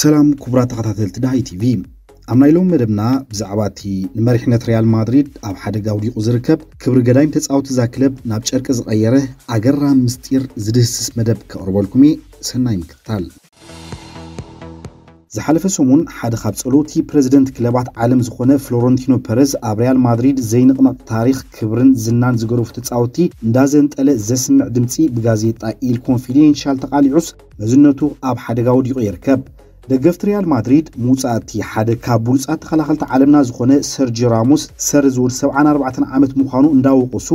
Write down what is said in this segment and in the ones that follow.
ሰላም ክቡራት ተኸታተልቲ ዳሃይ ቲቪ ኣብ ናይ ሎም መደብና ብዛዕባ እቲ ንመሪሕነት ሪያል ማድሪድ ኣብ ሓደጋ ውዲቑ ዝርከብ ክብሪ ገዳይም ተፃወቲ እዛ ክለብ ናብ ጨርቂ ዝቐየረ ኣገራም ምስጢር ዝድህስስ መደብ ከቕርበልኩም እየ ሰናይ ምክትታል። ዝሓለፈ ሰሙን ሓደ ካብ ጸሎቲ ፕረዚደንት ክለባት ዓለም ዝኾነ ፍሎረንቲኖ ፐረዝ ኣብ ሪያል ማድሪድ ዘይንቕነቕ ታሪክ ክብርን ዝናን ዝገረፉ ተፃወቲ እንዳዘንጠለ ዘስምዕ ድምፂ ብጋዜጣ ኢል ኮንፊደንሻል ተቓሊዑስ መዝነቱ ኣብ ሓደጋ ወዲቑ ይርከብ ደገፍቲ ሪያል ማድሪድ ምውፃእቲ ሓደ ካብ ብሉፃት ተኸላኸልቲ ዓለምና ዝኾነ ሰርጂ ራሞስ ሰር ዝውል 74 ዓመት ምዃኑ እንዳወቐሱ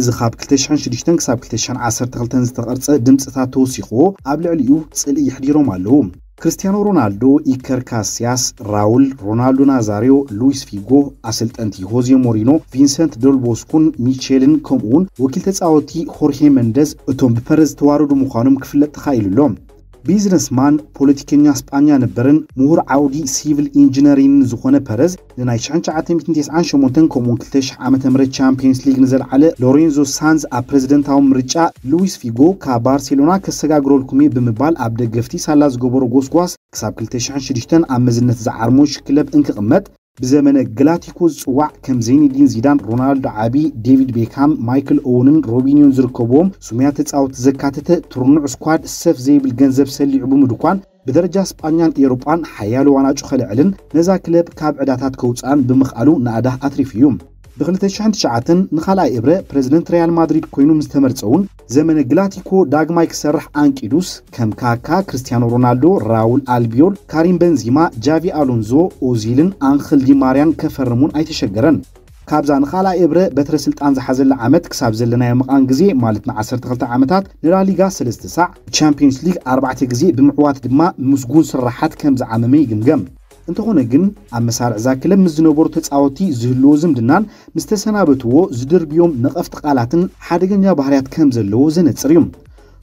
እዚ ካብ 2006 ክሳብ 2012 ዝተቐርፀ ድምፅታት ተወሲኽዎ ኣብ ልዕሊኡ ጽልኢ ይሕዲሮም ኣለዉ። ክርስቲያኖ ሮናልዶ ኢከር ካስያስ ራውል ሮናልዶ ናዛሪዮ ሉዊስ ፊጎ ኣሰልጠንቲ ሆዜ ሞሪኖ ቪንሰንት ደልቦስኩን ሚቼልን ከምኡውን ወኪል ተፃወቲ ሆርሄ መንደዝ እቶም ብፐረዝ ተዋረዱ ምዃኖም ክፍለጥ ተኻኢሉሎም businessman ፖለቲከኛ እስጳኛ ነበርን ምሁር ዓውዲ civil engineering ዝኾነ ፐረዝ ንናይ 1998 ከምኡውን 2000 ዓ ም ቻምፒየንስ ሊግ ንዘለዓለ ሎሬንዞ ሳንዝ ኣብ ፕረዚደንታዊ ምርጫ ሉዊስ ፊጎ ካብ ባርሴሎና ከሰጋግረልኩም እየ ብምባል ኣብ ደገፍቲ ሳላ ዝገበሮ ጎስጓስ ክሳብ 2006 ኣብ መዝነት ዝዓርሞሽ ክለብ እንክቕመጥ ብዘመነ ግላቲኮ ዝፅዋዕ ከም ዘይኒዲን ዚዳን ሮናልዶ ዓቢ ዴቪድ ቤካም ማይክል ኦውንን ሮቢኒዮን ዝርከብዎም ሱሙያ ተፃወቲ ዘካተተ ትርኑዕ squad ሰፍ ዘይብል ገንዘብ ሰሊዑ ብምድኳን ብደረጃ እስጳኛን ኤሮጳን ሓያሉ ዋናጩ ከልዕልን ነዛ ክለብ ካብ ዕዳታት ከውፃን ብምኽኣሉ ንኣዳ ኣትሪፍ እዩ ብ2009 ንኻልኣይ እብረ ፕረዚደንት ሪያል ማድሪድ ኮይኑ ምስ ተመርፀውን ዘመነ ግላቲኮ ዳግማይ ክሰርሕ አንቂዱስ ከም ካካ ክርስቲያኖ ሮናልዶ ራውል አልቢዮል ካሪም በንዚማ ጃቪ አሎንዞ ኦዚልን አንክል ዲማርያን ከፈርሙን ኣይተሸገረን። ካብዛ ንኻልኣይ እብረ በትረ ስልጣን ዝሓዘለ ዓመት ክሳብ ዘለናዮ ምቓን ግዜ ማለት ን12 ዓመታት ንላሊጋ 3 ሳዕ ቻምፒዮንስ ሊግ 4 ግዜ ብምዕዋት ድማ ምስጉን ስራሓት ከም ዝዓመመ ይግምገም እንተኾነ ግን ኣብ መሳርዕ እዛ ክለብ ምስ ዝነበሩ ተፃወቲ ዝህልዎ ዝምድናን ምስ ተሰናበትዎ ዝድርብዮም ነቐፍቲ ቃላትን ሓደገኛ ባህርያት ከም ዘለዎ ዘነፅር እዩ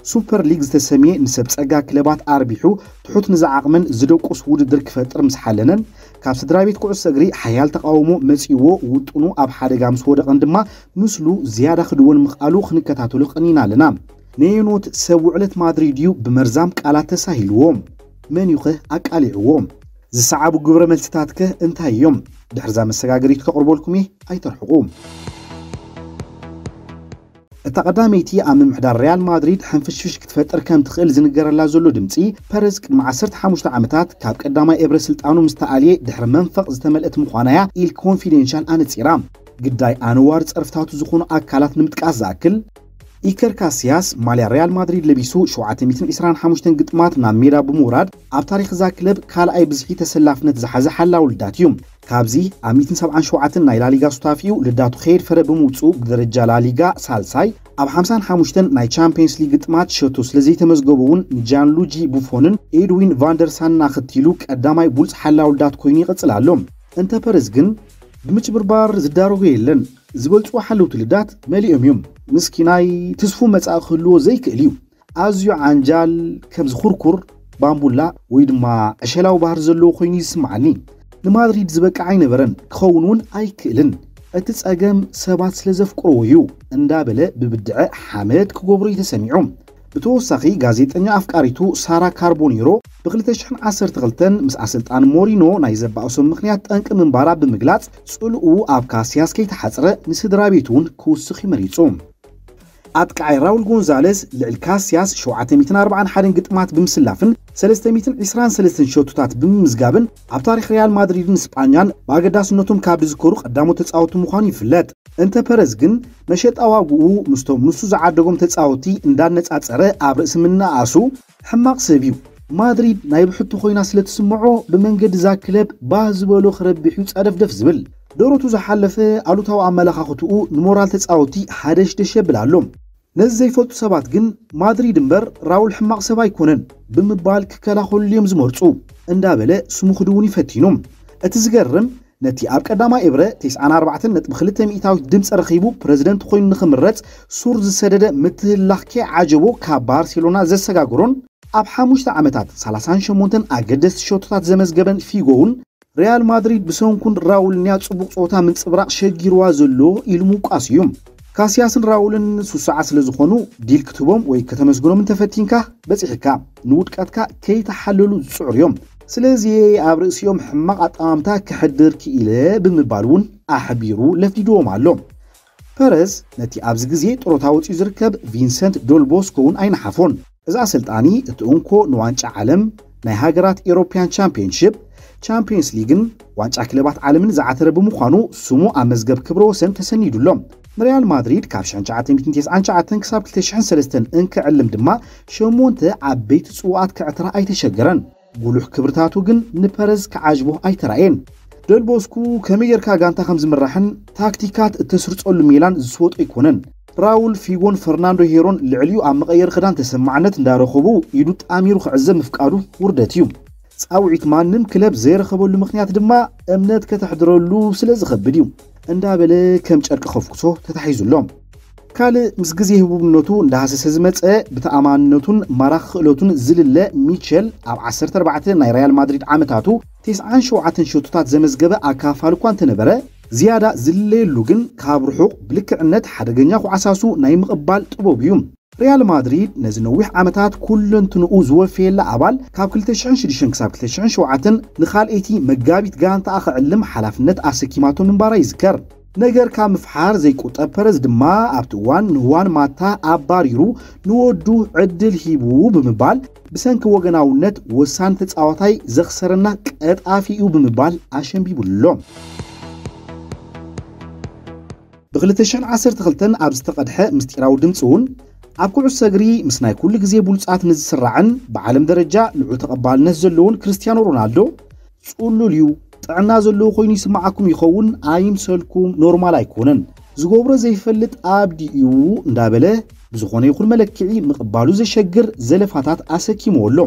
ሱፐር ሊግ ዝተሰምየ ንሰብ ፀጋ ክለባት ኣርቢሑ ትሑት ንዝዓቕመን ዝደቁስ ውድድር ክፈጥር ምስ ሓለነን ካብ ስድራ ቤት ኩዕሶ እግሪ ሓያል ተቃውሞ መፂዎ ውጥኑ ኣብ ሓደጋ ምስ ወደቐን ድማ ምስሉ ዝያዳ ክድወን ምኽኣሉ ክንከታተሉ ቀኒና ኣለና። ነየኖት ሰብ ውዕለት ማድሪድ እዩ ብመርዛም ቃላት ተሳሂልዎም መን እዩ ኸ ኣቃሊዕዎም ዝሰዓቡ ግብረ መልስታት ከ እንታይ እዮም? ድሕርዛ መሰጋገሪት ከቕርበልኩም እየ ኣይተርሕቑ። እታ ቀዳመይቲ ኣብ ምምሕዳር ሪያል ማድሪድ ሓንፍሽፍሽ ክትፈጥር ከም ትኽእል ዝንገረላ ዘሎ ድምፂ ፐረዝ ቅድሚ 15 ዓመታት ካብ ቀዳማይ እብረ ስልጣኑ ምስ ተኣልየ ድሕሪ መንፈቕ ዝተመልአት ምዃናያ ኢል ኮንፊደንሻል ኣነፂራ ግዳይ ኣንዋር ፀርፍታቱ ዝኾኑ ኣካላት ንምጥቃስ ዝኣክል ኢከር ካስያስ ማልያ ሪያል ማድሪድ ለቢሱ 725 ግጥማት ናብ ሜዳ ብምውራድ ኣብ ታሪክ እዛ ክለብ ካልኣይ ብዝሒ ተሰላፍነት ዝሓዘ ሓላ ውልዳት እዩ ካብዚ ኣብ 177 ናይ ላሊጋ ሱታፊኡ ልዳቱ ኸይድ ፈረ ብምውፁእ ብደረጃ ላሊጋ ሳልሳይ ኣብ 55 ናይ ቻምፒየንስ ሊግ ግጥማት ሸቶ ስለ ዘይተመዝገቡ እውን ንጃንሉጂ ቡፎንን ኤድዊን ቫንደርሳንና ኽትሉ ቀዳማይ ቡልፅ ሓላ ውልዳት ኮይኑ ይቕፅል ኣሎ። እንተ ፐረዝ ግን ብምጭብርባር ዝዳረጉ የለን ዝበልፅዎ ሓለውቲ ልዳት መሊኦም እዮም። ምስኪ ትስፉ መጻእ ክህልዎ ዘይክእል እዩ። ኣዝዩ ዓንጃል ከም ዝኹርኩር ባምቡላ ወይ ድማ ዕሸላዊ ባህር ዘለዎ ኮይኑ ይስምዓኒ። ንማድሪድ ዝበቅዓ ኣይነበረን ክኸውን እውን ኣይክእልን። እቲ ፀገም ሰባት ስለ ዘፍቅርዎ እዩ። እንዳበለ ብብድዐ ሓመድ ክገብሮ እዩ ተሰሚዑ ብተወሳኺ ጋዜጠኛ ኣፍቃሪቱ ሳራ ካርቦኔሮ ብ2012 ምስ ኣሰልጣን ሞሪኖ ናይ ዘባእሶም ምክንያት ጠንቂ ምንባራ ብምግላፅ ጽልኡ ኣብ ካስያስ ከይተሓፅረ ንስድራ ቤቱ እውን ክውስኽ ይመሪጹ ኣጥቃዓይ ራውል ጎንዛሌስ ልዕሊ ካስያስ 741 ግጥማት ብምስላፍን 323 ሸቶታት ብምምዝጋብን ኣብ ታሪክ ሪያል ማድሪድን እስጳኛን ብኣገዳስነቶም ካብ ዝዝከሩ ቀዳሞ ተፃወቲ ምዃኑ ይፍለጥ። እንተ ፐረዝ ግን መሸጣ ዋግኡ ምስቶም ንሱ ዝዓደጎም ተፃወቲ እንዳነፃፀረ ኣብ ርእሲ ምናኣሱ ሕማቕ ሰብ እዩ። ማድሪድ ናይ ብሕቱ ኮይና ስለ ትስምዖ ብመንገዲ እዛ ክለብ ባህ ዝበሎ ክረቢሕ እዩ ፀደፍደፍ ዝብል ደሮቱ ዝሓለፈ ኣሉታዊ ኣመለኻኽትኡ ንሞራል ተፃወቲ ሓደሽደሽ የብል ኣሎ ነዚ ዘይፈልጡ ሰባት ግን ማድሪድ እምበር ራውል ሕማቕ ሰብ ኣይኮነን ብምባል ክከላኸሉ እዮም ዝመርፁ እንዳበለ ስሙ ክድውን ይፈቲኖም። እቲ ዝገርም ነቲ ኣብ ቀዳማይ እብረ 94.2 ሚእታዊት ድምፂ ረኺቡ ፕረዚደንት ኮይኑ ንኽምረፅ ሱር ዝሰደደ ምትህላኽ ዓጀቦ ካብ ባርሴሎና ዘሰጋግሮን ኣብ ሓሙሽተ ዓመታት 38 ኣገደስቲ ሸቶታት ዘመዝገበን ፊጎውን ሪያል ማድሪድ ብሰንኩን ራውልንያ ጽቡቕ ፆታ ምንፅብራቕ ሸጊርዋ ዘሎ ኢሉ ምውቃስ እዩ ካስያስን ራውልን ሱሳዓ ስለ ዝኾኑ ዲል ክትቦም ወይ ከተመስግኖም እንተፈቲንካ በፂሕካ ንውድቀትካ ከይተሓለሉ ዝፅዑር እዮም ስለዚ ኣብ ርእሲኦም ሕማቕ ኣጠማምታ ክሕድር ክኢለ ብምባል እውን ኣሕቢሩ ለፍዲድዎም ኣሎ። ፐረዝ ነቲ ኣብዚ ግዜ ጡረታ ወፂኡ ዝርከብ ቪንሰንት ዶልቦስኮ እውን ኣይነሓፎን። እዚ ኣሰልጣኒ እቲ እንኮ ንዋንጫ ዓለም ናይ ሃገራት ኤሮፕያን ቻምፒዮንሽፕ ቻምፒዮንስ ሊግን ዋንጫ ክለባት ዓለምን ዝዓተረ ብምዃኑ ስሙ ኣብ መዝገብ ክብረ ወሰን ተሰኒዱሎም። ንሪያል ማድሪድ ካብ 1999 ክሳብ 2003 እንክዕልም ድማ 8 ዓበይቲ ጽዋኣት ክዕትራ ኣይተሸገረን። ጉሉሕ ክብርታቱ ግን ንፐረዝ ክዓጅቦ ኣይተራእየን። ደልቦስኩ ከመይ ጌርካ ጋንታ ከም ዝምራሕን ታክቲካት እተስርፀሉ ሜላን ዝስወጡ ኣይኮነን። ራውል ፊጎን ፈርናንዶ ሄሮን ልዕልዩ ኣብ መቐየር ክዳን ተሰማዕነት እንዳረኸቡ ኢዱ ጣሚሩ ክዕዘብ ምፍቃዱ ውርደት እዩ ፃውዒት ማንም ክለብ ዘይረኸበሉ ምክንያት ድማ እምነት ከተሕድረሉ ስለ ዝኸብድ እዩ። እንዳበለ ከም ጨርቂ ከፍኩሶ ተታሒዙሎም ካልእ ምስ ግዜ ህቡብነቱ እንዳሃሰሰ ዝመፀ ብተኣማንነቱን ማራኽ ክእለቱን ዝልለ ሚቸል ኣብ 14 ናይ ሪያል ማድሪድ ዓመታቱ 97 ሸቶታት ዘመዝገበ ኣካፋል እኳ እንተነበረ ዝያዳ ዝልለየሉ ግን ካብ ርሑቕ ብልክዕነት ሓደገኛ ኩዓሳሱ ናይ ምቕባል ጥበብ እዩ ሪያል ማድሪድ ነዚ ነዊሕ ዓመታት ኩለንትንኡ ዝወፈየላ ኣባል ካብ 2006 ክሳብ 2007 ንኻልኤቲ መጋቢት ጋንታኣ ክዕልም ሓላፍነት ኣሰኪማቶ ምንባራ ይዝከር። ነገር ካብ ምፍሓር ዘይቆጠብ ፐረዝ ድማ ኣብቲ እዋን ንህዋን ማታ ኣባሪሩ ንወዱ ዕድል ሂቡ ብምባል ብሰንኪ ወገናውነት ወሳኒ ተፃዋታይ ዘኽሰረና ቀጣፊ እዩ ብምባል ኣሸንቢቡሎም ብ2012 ኣብ ዝተቐድሐ ምስጢራዊ ድምፂ እውን ኣብ ኩዕሶ እግሪ ምስ ናይ ኩሉ ግዜ ብሉፃት ንዝስራዕን ብዓለም ደረጃ ልዑል ተቐባልነት ዘለዎን ክርስቲያኖ ሮናልዶ ጽሉል እዩ። ጥዕና ዘለዎ ኮይኑ ይስማዓኩም ይኸውን ኣይምሰልኩም ኖርማል ኣይኮነን። ዝገብሮ ዘይፈልጥ ኣብዲ እዩ እንዳበለ ብዝኾነ ይኹን መለክዒ ምቕባሉ ዘሸግር ዘለፋታት ኣሰኪሞ ኣሎ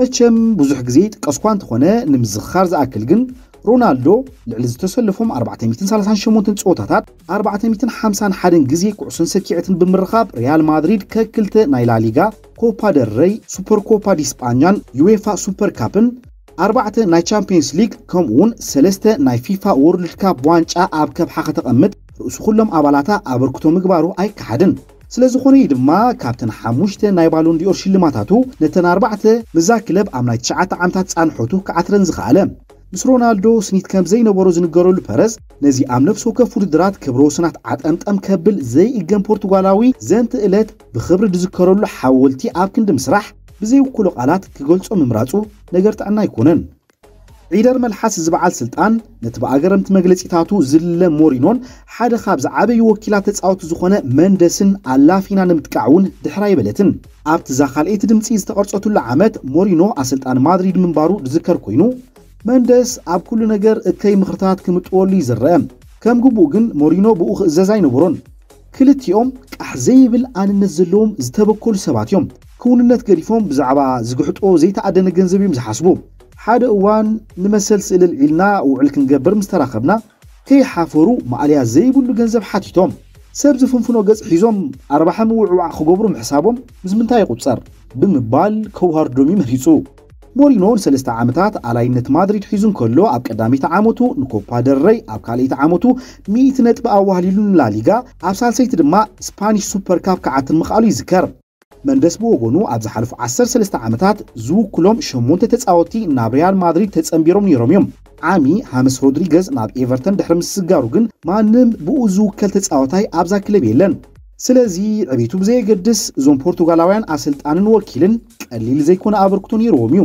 መቸም ብዙሕ ግዜ ጥቀስኳ እንተኾነ ንምዝኻር ዝኣክል ግን ሮናልዶ ልዕሊ ዝተሰለፎም 438 ፀወታታት 451 ግዜ ኩዕሶን ሰኪዕትን ብምርኻብ ሪያል ማድሪድ ከክልተ ናይ ላሊጋ ኮፓ ደረይ ሱፐር ኮፓ ዲስጳኛን ዩዌፋ ሱፐር ካፕን ኣርባዕተ ናይ ቻምፒየንስ ሊግ ከምኡውን ሰለስተ ናይ ፊፋ ወርልድ ካፕ ዋንጫ ኣብ ከብሓ ከተቐምጥ ርእሱ ኩሎም ኣባላታ ኣበርክቶ ምግባሩ ኣይከሓድን። ስለ ዝኾነ ድማ ካብተን ሓሙሽተ ናይ ባሎንዲኦር ሽልማታቱ ነተን ኣርባዕተ ምዛ ክለብ ኣብ ናይ 9 ዓመታት ፃንሖቱ ክዓትረን ዝኸኣለ ምስ ሮናልዶ ስኒት ከም ዘይነበሮ ዝንገረሉ ፐረዝ ነዚ ኣብ ነፍሲ ወከፍ ውድድራት ክብረ ወሰናት ዓጠምጠም ከብል ዘይእገን ፖርቱጋላዊ ዘንቲ ዕለት ብክብሪ ዝዝከረሉ ሓወልቲ ኣብ ክንዲ ምስራሕ ብዘይውክሎ ቃላት ክገልጾ ምምራፁ ነገር ጥዕና ኣይኮነን። ዒደር መልሓስ ዝበዓል ስልጣን ነቲ ብኣገረምቲ መግለፂታቱ ዝልለ ሞሪኖን ሓደ ካብ ዝዓበዩ ወኪላት ተፃወቲ ዝኾነ መንደስን ኣላፊና ንምጥቃዕ እውን ድሕራ ይበለትን ኣብቲ ዛ ካልአይቲ ድምፂ ዝተቐርፀትሉ ዓመት ሞሪኖ ኣሰልጣን ማድሪድ ምንባሩ ዝዝከር ኮይኑ መንደስ ኣብ ኩሉ ነገር እከይ ምኽርታት ክምጥወሉ ይዝርአ ከም ግቡእ ግን ሞሪኖ ብኡ ክእዘዝ ኣይነበሮን። ክልቲኦም ቃሕ ዘይብል ኣንነት ዘለዎም ዝተበከሉ ሰባት እዮም። ክውንነት ገዲፎም ብዛዕባ ዝግሕጦ ዘይተኣደነ ገንዘብ እዮም ዝሓስቡ። ሓደ እዋን ንመሰል ስእልል ዒልና ውዕል ክንገብር ምስ ተራኸብና ከይሓፈሩ ማዕልያ ዘይብሉ ገንዘብ ሓቲቶም። ሰብ ዝፍንፍኖ ገጽ ሒዞም ኣርባሓ ምውዕዋዕ ክገብሩ ምሕሳቦም ምስ ምንታይ ይቝጸር? ብምባል ከውሃርዶም መሪጹ ሞሪኖ ንሰለስተ ዓመታት ኣላይነት ማድሪድ ሒዙ እንከሎ ኣብ ቀዳሚተ ዓመቱ ንኮፓ ደረይ ኣብ ካልእቲ ዓመቱ 100 ነጥቢ ኣዋህሊሉ ንላሊጋ ኣብ ሳልሰይቲ ድማ ስፓኒሽ ሱፐር ካፕ ክዓትን ምኽኣሉ ይዝከር። መንደስ ብወገኑ ኣብ ዝሓለፉ 13 ዓመታት ዝውክሎም 8 ተፃወቲ ናብ ሪያል ማድሪድ ተጸንቢሮም ነይሮም እዮም። ዓሚ ሃመስ ሮድሪገዝ ናብ ኤቨርተን ድሕሪ ምስስጋሩ ግን ማንም ብኡ ዝውከል ተፃወታይ ኣብዛ ክለብ የለን ስለዚ ዕቤቱ ብዘየገድስ እዞም ፖርቱጋላውያን ኣሰልጣንን ወኪልን ቀሊል ዘይኮነ ኣበርክቶ ነይርዎም እዩ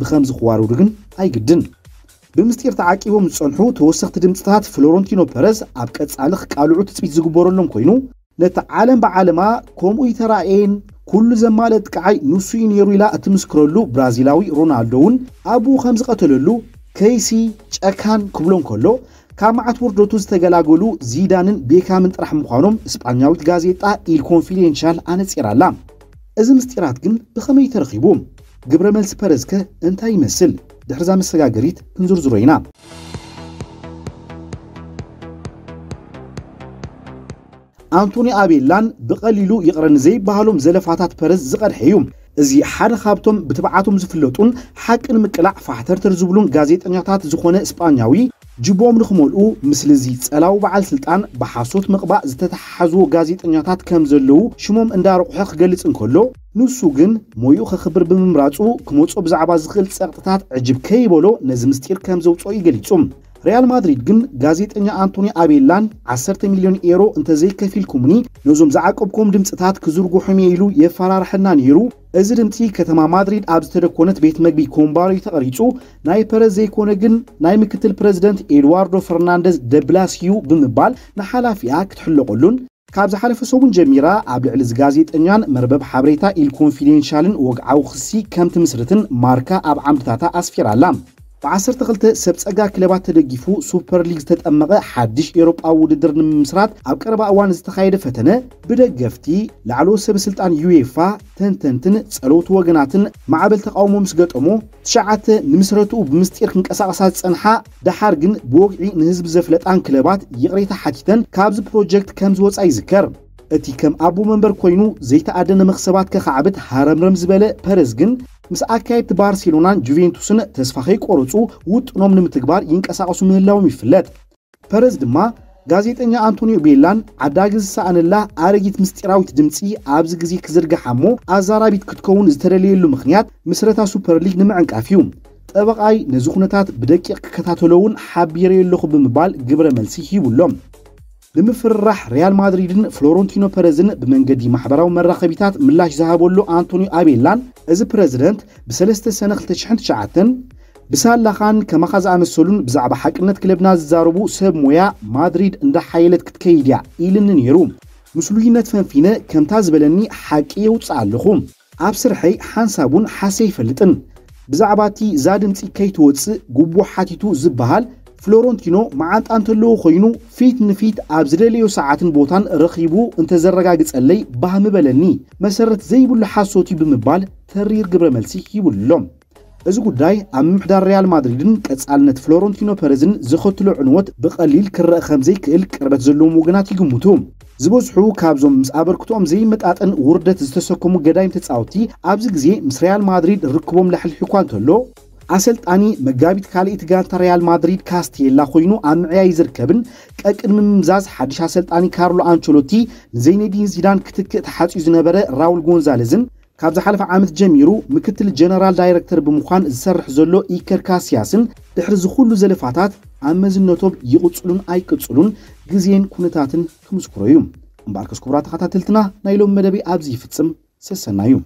ብኸምዚ ክዋርዱ ግን ኣይግድን። ብምስጢር ተዓቂቦም ዝፀንሑ ተወሰኽቲ ድምፅታት ፍሎረንቲኖ ፐረዝ ኣብ ቀጻሊ ክቃልዑ ትፅቢት ዝግበረሎም ኮይኑ ነቲ ዓለም ብዓለማ ከምኡ ይተራእየን ኩሉ ዘማልአ ጥቅዓይ ንሱ እዩ ነይሩ ኢላ እትምስክረሉ ብራዚላዊ ሮናልዶ እውን ኣብኡ ከም ዝቐተለሉ ከይሲ ጨካን ክብሎም ከሎ ካብ መዓት ውርደቱ ዝተገላገሉ ዚዳንን ቤካምን ጥራሕ ምዃኖም እስጳኛዊት ጋዜጣ ኢል ኮንፊዴንሻል ኣነፂራላ እዚ ምስጢራት ግን ብኸመይ ተረኺቡ? ግብረ መልሲ ፐረዝ ከ እንታይ ይመስል? ድሕርዛ መሰጋገሪት ክንዝርዝሮ ኢና። አንቶኒ አቤላን ብቐሊሉ ይቕረኒ ዘይበሃሎም ዘለፋታት ፐረዝ ዝቐድሐ እዩ። እዚ ሓደ ካብቶም ብትብዓቶም ዝፍለጡን ሓቂ ንምቅላዕ ፋሕተርተር ዝብሉን ጋዜጠኛታት ዝኾነ እስጳኛዊ ጅቦም ንኽመልኡ ምስሊ እዚ ጸላዊ በዓል ስልጣን ብሓሶት ምቕባእ ዝተተሓሓዝዎ ጋዜጠኛታት ከም ዘለዉ ሽሞም እንዳረቑሐ ክገልጽ እንከሎ ንሱ ግን ሞይኡ ከኽብር ብምምራፁ ክመፆ ብዛዕባ ዝኽእል ፀቕጥታት ዕጅብ ከይበሎ ነዚ ምስጢር ከም ዘውፅኦ ይገሊጹ ሪያል ማድሪድ ግን ጋዜጠኛ አንቶኒ አቤላን 10 ሚልዮን ኤሮ እንተዘይከፊልኩምኒ ነዞም ዝዓቀብኩም ድምፅታት ክዝርጉሑም ኢሉ የፈራርሐና ነይሩ። እዚ ድምፂ ከተማ ማድሪድ ኣብ ዝተደኮነት ቤት መግቢ ኮምባሮ ተቐሪፁ ናይ ፐረዝ ዘይኮነ ግን ናይ ምክትል ፕረዚደንት ኤድዋርዶ ፈርናንደዝ ደብላስዩ ብምባል ንሓላፊኣ ክትሕለቀሉን ካብ ዝሓለፈ ሰሙን ጀሚራ ኣብ ልዕሊ እዚ ጋዜጠኛን መርበብ ሓበሬታ ኢል ኮንፊደንሻልን ወግዓዊ ክሲ ከም ትምስርትን ማርካ ኣብ ዓምድታታ ኣስፊራላ ብ12 ሰብ ፀጋ ክለባት ተደጊፉ ሱፐር ሊግ ዝተጠመቐ ሓድሽ ኤሮጳዊ ውድድር ንምምስራት ኣብ ቀረባ እዋን ዝተኻየደ ፈተነ ብደገፍቲ ላዕሎ ሰብ ስልጣን ዩኤፋ ተንተንትን ጸለውቲ ወገናትን ማዕበል ተቃውሞ ምስ ገጠሞ ትሽዓተ ንምስረትኡ ብምስጢር ክንቀሳቐሳ ዝጸንሓ ደሓር ግን ብወግዒ ንህዝቢ ዘፍለጣን ክለባት ይቕሬታ ሓቲተን ካብዚ ፕሮጀክት ከም ዝወፃ ይዝከር እቲ ከም ኣቦ መንበር ኮይኑ ዘይተኣደነ መኽሰባት ከኸዓብት ሃረምረም ዝበለ ፐረዝ ግን ምስ ኣካየድቲ ባርሴሎናን ጁቬንቱስን ተስፋ ከይቆረፁ ውጥኖም ንምትግባር ይንቀሳቐሱ ምህላዎም ይፍለጥ። ፐረዝ ድማ ጋዜጠኛ አንቶኒዮ ቤላን ዓዳጊ ዝሰኣነላ ኣረጊት ምስጢራዊት ድምፂ ኣብዚ ግዜ ክዝርግሓ እሞ ኣዛራቢት ክትከውን ዝተደለየሉ ምክንያት ምስረታ ሱፐር ሊግ ንምዕንቃፍ እዩ። ጠበቓይ ነዚ ኩነታት ብደቂቕ ክከታተሎውን ሓቢረ ኣለኹ ብምባል ግብረ መልሲ ሂቡሎም ንምፍርራሕ ሪያል ማድሪድን ፍሎረንቲኖ ፐረዝን ብመንገዲ ማሕበራዊ መራኸቢታት ምላሽ ዝሃበሉ አንቶኒ አቤላን እዚ ፕረዚደንት ብ3 ሰነ 2009 ብሳላኻን ከማኻ ዝኣመሰሉን ብዛዕባ ሓቅነት ክለብና ዝዛረቡ ሰብ ሞያ ማድሪድ እንዳሓየለት ክትከይድ እያ ኢልኒ ነይሩ። ምስ ልዩነት ፈንፊነ ከምታ ዝበለኒ ሓቂ የውፅእ ኣለኹ ኣብ ስርሐይ ሓንሳቡን ሓሰ ይፈልጥን። ብዛዕባ እቲ እዛ ድምፂ ከይትወፅእ ጉቡእ ሓቲቱ ዝበሃል ፍሎረንቲኖ መዓንጣ እንተለዎ ኮይኑ ፊት ንፊት ኣብ ዝደለዮ ሰዓትን ቦታን ረኺቡ እንተዘረጋግጸለይ ባህሚ በለኒ መሰረት ዘይብሉ እዩ ብምባል ተሪር ግብረ መልሲ ይብሉሎም እዚ ጉዳይ ኣብ ምምሕዳር ሪያል ማድሪድን ቀጻልነት ፍሎረንቲኖ ፐረዝን ዘኸትሎ ዕንወት ብቐሊል ክረአ ከም ዘይክእል ቅርበት ዘለዎም ወገናት ይግምቱ። ዝበዝሑ ካብዞም ምስ ኣበርክቶኦም ዘይመጣጠን ውርደት ዝተሰከሙ ገዳይም ተፃወቲ ኣብዚ ግዜ ምስ ሪያል ማድሪድ ርክቦም ለሕልሒኳ እንተሎ ኣሰልጣኒ መጋቢት ካልእቲ ጋንታ ሪያል ማድሪድ ካስቴላ ኮይኑ ኣብ ምዕያይ ዝርከብን ቀቅድሚ ምምዛዝ ሓድሽ ኣሰልጣኒ ካርሎ አንቸሎቲ ንዚነዲን ዚዳን ክትክእ ተሓፅዩ ዝነበረ ራውል ጎንዛሌዝን ካብ ዝሓለፈ ዓመት ጀሚሩ ምክትል general director ብምዃን ዝሰርሕ ዘሎ ኢከር ካስያስን ድሕሪ ዝኩሉ ዘለፋታት ኣብ መዝነቶም ይቕፅሉን ኣይቅፅሉን ግዜን ኩነታትን ክምስክሮ እዩ። እምበኣር ከስ ክቡራት ተኸታተልትና ናይ ሎሚ መደበይ ኣብዚ ይፍፅም ሰሰና እዩ